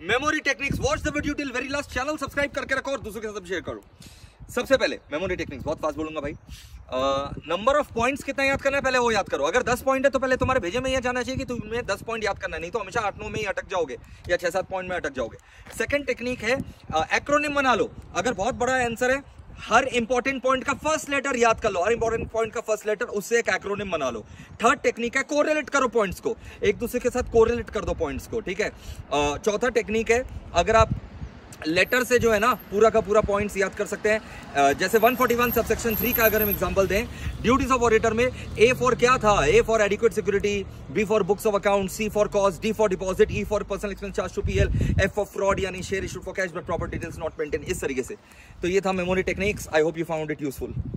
Memory techniques watch the video till very last channel subscribe करके रखो और दूसरों के साथ शेयर करो। सबसे पहले मेमोरी टेक्निक्स बहुत फास्ट बोलूँगा भाई। नंबर ऑफ़ पॉइंट्स कितना याद करना है, पहले वो याद करो। अगर 10 पॉइंट है तो पहले तुम्हारे भेजे में यह जाना चाहिए कि तुम्हें 10 पॉइंट याद करना नहीं तो हमेशा आठ नौ में ही अटक जाओगे या छह सात पॉइंट में अटक जाओगे। सेकंड टेक्निक है एक्रोनिम बना लो। अगर बहुत बड़ा आंसर है हर इंपॉर्टेंट पॉइंट का फ़र्स्ट लेटर याद कर लो, हर इंपॉर्टेंट पॉइंट का फ़र्स्ट लेटर उससे एक एक्रोनिम बना लो। थर्ड टेक्निक है कोरिलेट करो पॉइंट्स को। एक दूसरे के साथ कोरिलेट कर दो पॉइंट्स को, ठीक है? चौथा टेक्निक है, अगर आप लेटर से जो है ना, पूरा का पूरा पॉइंट्स याद कर सकते हैं। जैसे 141 सबसेक्शन थ्री का अगर हम एग्जांपल दें ड्यूटीज़ ऑफ़ ऑडिटर में ए फॉर क्या था? A for adequate security B for books of account C for cost D for deposit E for personal expense charge to P L F for fraud यानी share issue for cash but proper details not maintain इस तरीके से। तो ये था memory techniques I hope you found it useful